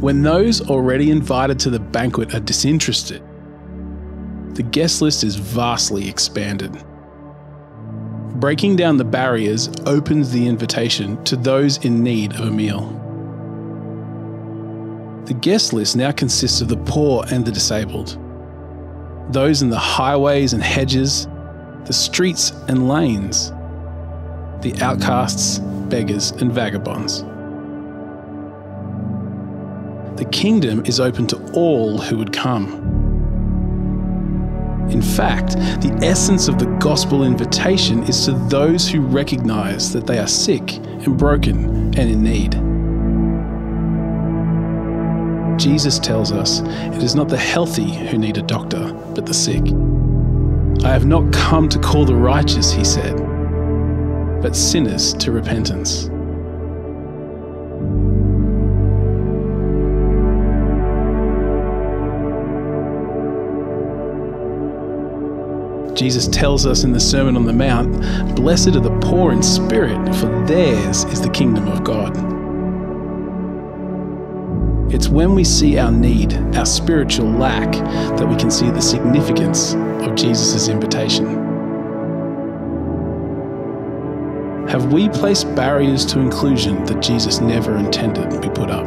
When those already invited to the banquet are disinterested, the guest list is vastly expanded. Breaking down the barriers opens the invitation to those in need of a meal. The guest list now consists of the poor and the disabled, those in the highways and hedges, the streets and lanes, the outcasts, beggars, and vagabonds. The kingdom is open to all who would come. In fact, the essence of the gospel invitation is to those who recognize that they are sick and broken and in need. Jesus tells us it is not the healthy who need a doctor, but the sick. I have not come to call the righteous, he said, but sinners to repentance. Jesus tells us in the Sermon on the Mount Blessed are the poor in spirit, for theirs is the kingdom of God. It's when we see our need, our spiritual lack, that we can see the significance of Jesus' invitation. Have we placed barriers to inclusion that Jesus never intended to be put up?